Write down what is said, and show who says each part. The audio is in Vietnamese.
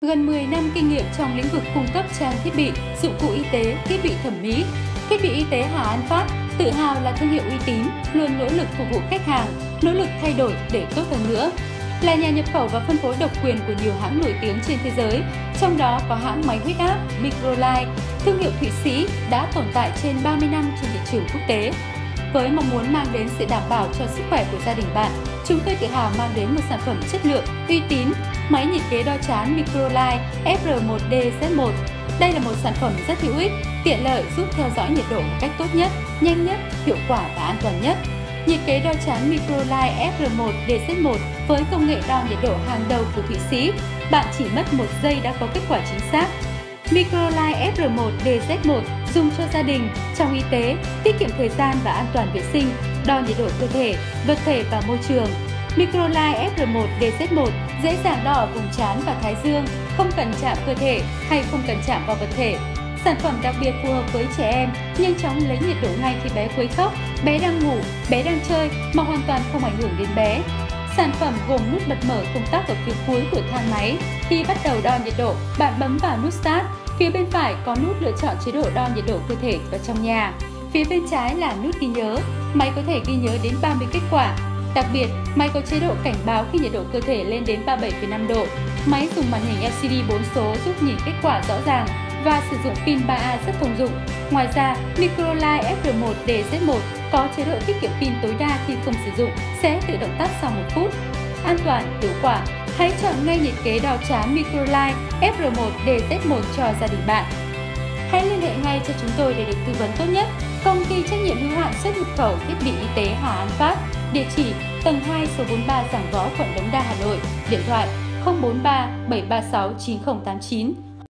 Speaker 1: Gần 10 năm kinh nghiệm trong lĩnh vực cung cấp trang thiết bị, dụng cụ y tế, thiết bị thẩm mỹ. Thiết bị y tế Hà An Phát tự hào là thương hiệu uy tín, luôn nỗ lực phục vụ khách hàng, nỗ lực thay đổi để tốt hơn nữa. Là nhà nhập khẩu và phân phối độc quyền của nhiều hãng nổi tiếng trên thế giới, trong đó có hãng máy huyết áp Microlife, thương hiệu Thụy Sĩ đã tồn tại trên 30 năm trên thị trường quốc tế. Với mong muốn mang đến sự đảm bảo cho sức khỏe của gia đình bạn, chúng tôi tự hào mang đến một sản phẩm chất lượng, uy tín, máy nhiệt kế đo chán Microlight FR1D Z1. Đây là một sản phẩm rất hữu ích, tiện lợi giúp theo dõi nhiệt độ một cách tốt nhất, nhanh nhất, hiệu quả và an toàn nhất. Nhiệt kế đo chán Microlight FR1 DZ1 với công nghệ đo nhiệt độ hàng đầu của Thụy Sĩ, bạn chỉ mất một giây đã có kết quả chính xác. Microlight FR1 DZ1 dùng cho gia đình, trong y tế, tiết kiệm thời gian và an toàn vệ sinh, đo nhiệt độ cơ thể, vật thể và môi trường. Microlight FR1 DZ1 dễ dàng đo ở vùng trán và thái dương, không cần chạm cơ thể hay không cần chạm vào vật thể. Sản phẩm đặc biệt phù hợp với trẻ em, nhanh chóng lấy nhiệt độ ngay khi bé quấy khóc, bé đang ngủ, bé đang chơi mà hoàn toàn không ảnh hưởng đến bé. Sản phẩm gồm nút bật mở công tắc ở phía cuối của thang máy. Khi bắt đầu đo nhiệt độ, bạn bấm vào nút Start. Phía bên phải có nút lựa chọn chế độ đo nhiệt độ cơ thể và trong nhà. Phía bên trái là nút ghi nhớ. Máy có thể ghi nhớ đến 30 kết quả. Đặc biệt, máy có chế độ cảnh báo khi nhiệt độ cơ thể lên đến 37,5 độ. Máy dùng màn hình LCD 4 số giúp nhìn kết quả rõ ràng và sử dụng pin 3A rất thông dụng. Ngoài ra, Microlight FR1 DZ1 có chế độ tiết kiệm pin tối đa khi không sử dụng sẽ tự động tắt sau 1 phút. An toàn, hiệu quả. Hãy chọn ngay nhiệt kế đo chán Microlight FR1 DZ1 cho gia đình bạn. Hãy liên hệ ngay cho chúng tôi để được tư vấn tốt nhất. Công ty trách nhiệm hữu hạn xuất nhập khẩu thiết bị y tế Hà An Phát, địa chỉ tầng 2 số 43 Giảng Võ, quận Đống Đa, Hà Nội, điện thoại 043 736 9089